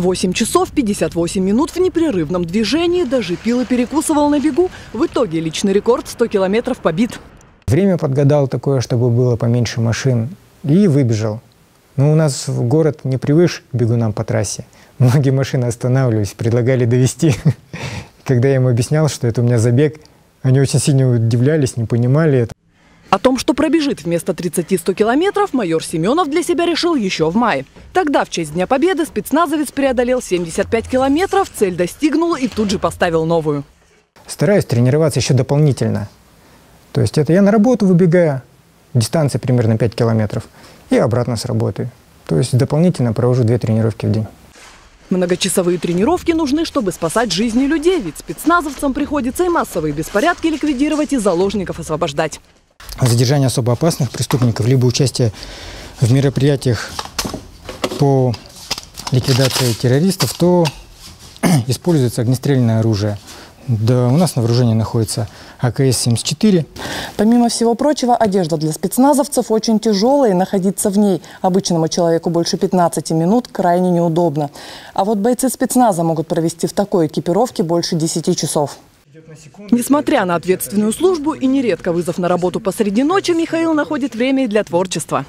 8 часов 58 минут в непрерывном движении, даже пил и перекусывал на бегу. В итоге личный рекорд 100 километров побит. Время подгадал такое, чтобы было поменьше машин. И выбежал. Но у нас в город не привык к бегунам по трассе. Многие машины останавливались, предлагали довести. Когда я им объяснял, что это у меня забег, они очень сильно удивлялись, не понимали это. О том, что пробежит вместо 30-100 километров, майор Семенов для себя решил еще в мае. Тогда, в честь Дня Победы, спецназовец преодолел 75 километров, цель достигнул и тут же поставил новую. Стараюсь тренироваться еще дополнительно. То есть это я на работу выбегаю, дистанция примерно 5 километров, и обратно с работы. То есть дополнительно провожу две тренировки в день. Многочасовые тренировки нужны, чтобы спасать жизни людей, ведь спецназовцам приходится и массовые беспорядки ликвидировать, и заложников освобождать. Задержание особо опасных преступников, либо участие в мероприятиях по ликвидации террористов, то используется огнестрельное оружие. Да, у нас на вооружении находится АКС-74. Помимо всего прочего, одежда для спецназовцев очень тяжелая, и находиться в ней обычному человеку больше 15 минут крайне неудобно. А вот бойцы спецназа могут провести в такой экипировке больше 10 часов. Несмотря на ответственную службу и нередко вызов на работу посреди ночи, Михаил находит время и для творчества.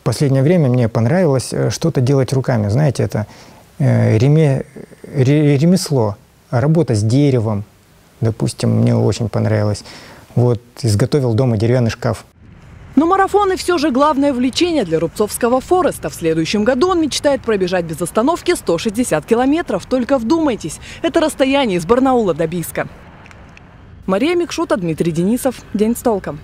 В последнее время мне понравилось э, что-то делать руками. Знаете, это э, реме, ремесло, работа с деревом, допустим, мне очень понравилось. Вот, изготовил дома деревянный шкаф. Но марафоны все же главное влечение для Рубцовского Фореста. В следующем году он мечтает пробежать без остановки 160 километров. Только вдумайтесь, это расстояние из Барнаула до Бийска. Мария Микшута, Дмитрий Денисов. День с толком.